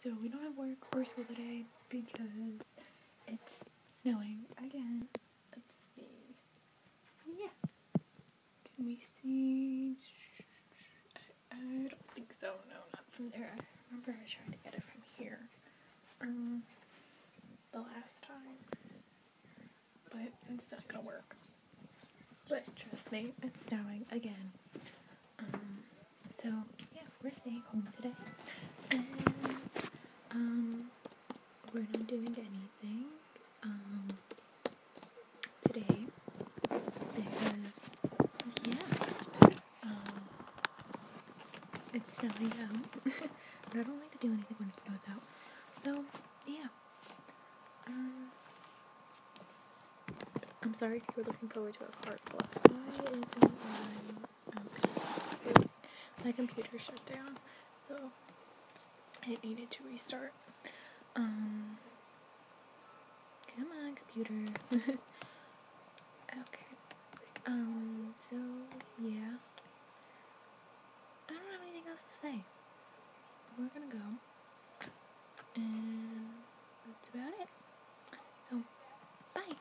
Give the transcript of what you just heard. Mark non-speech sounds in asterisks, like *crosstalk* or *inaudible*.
So we don't have work or school today because it's snowing again. Let's see. Yeah. Can we see? I, don't think so. No, not from there. I remember I tried to get it from here. Um, the last time, but it's not gonna work. But trust me, it's snowing again. Um, so yeah, we're staying home today, and um, we're not doing anything um today because yeah, um, it's snowing out. *laughs* I don't like to do anything when it snows out. So yeah. Um, I'm sorry if you were looking forward to a cart, but why isn't my my computer shut down? It needed to restart. Um, come on, computer. *laughs* okay. Um, so, yeah. I don't have anything else to say. We're gonna go. And that's about it. So, bye.